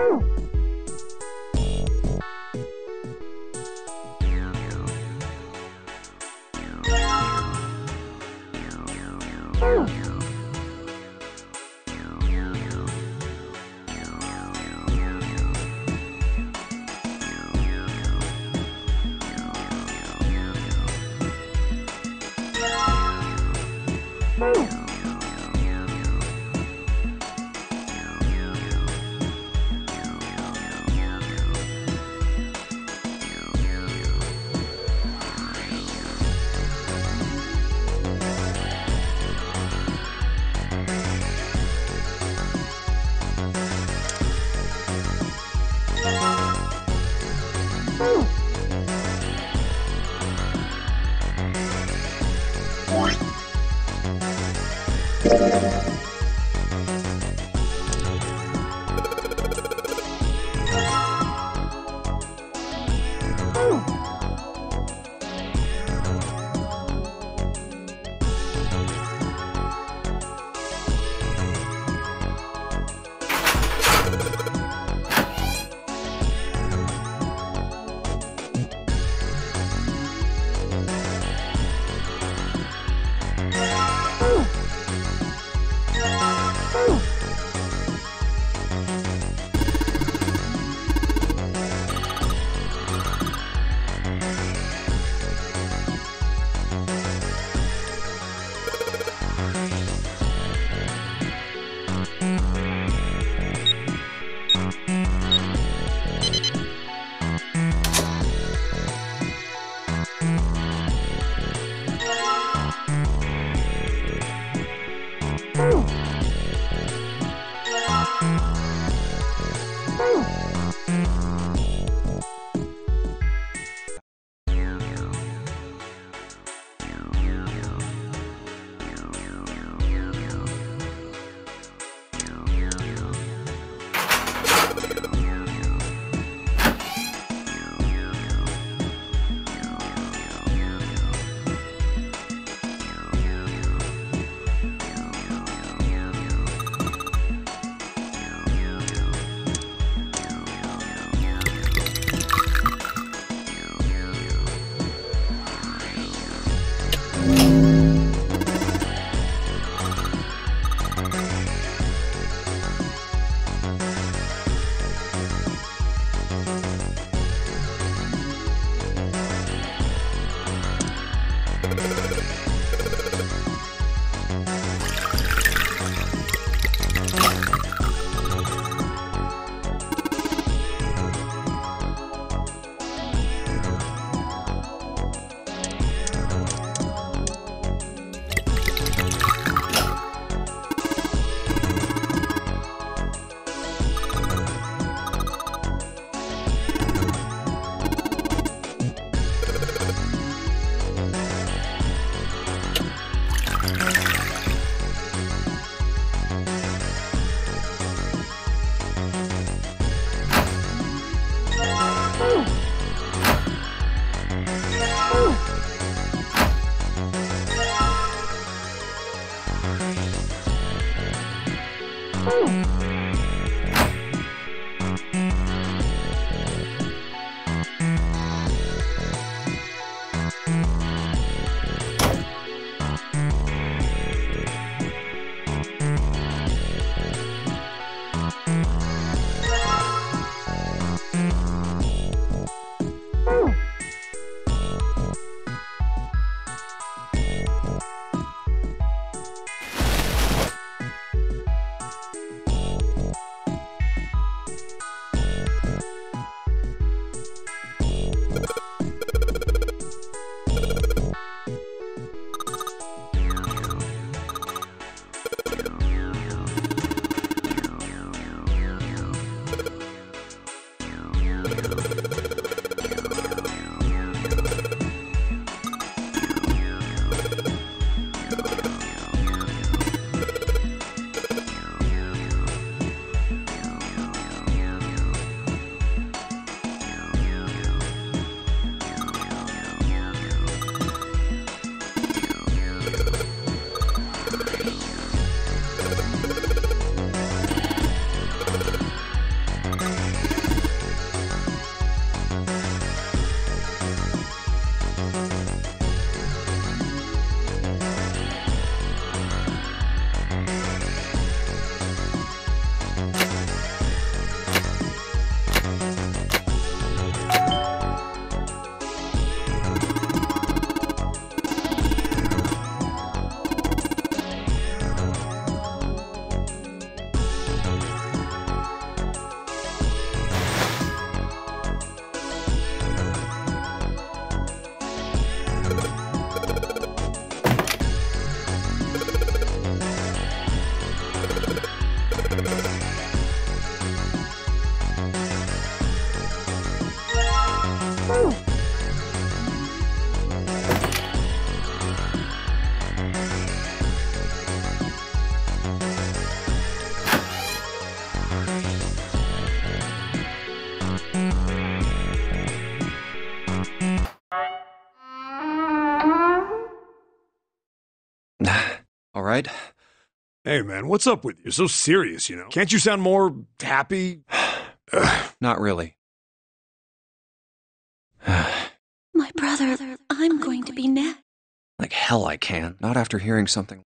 Ooh. All right. Hey, man, what's up with you? You're so serious, you know. Can't you sound more happy? Not really. My brother, I'm going to be next. like hell I can. Not after hearing something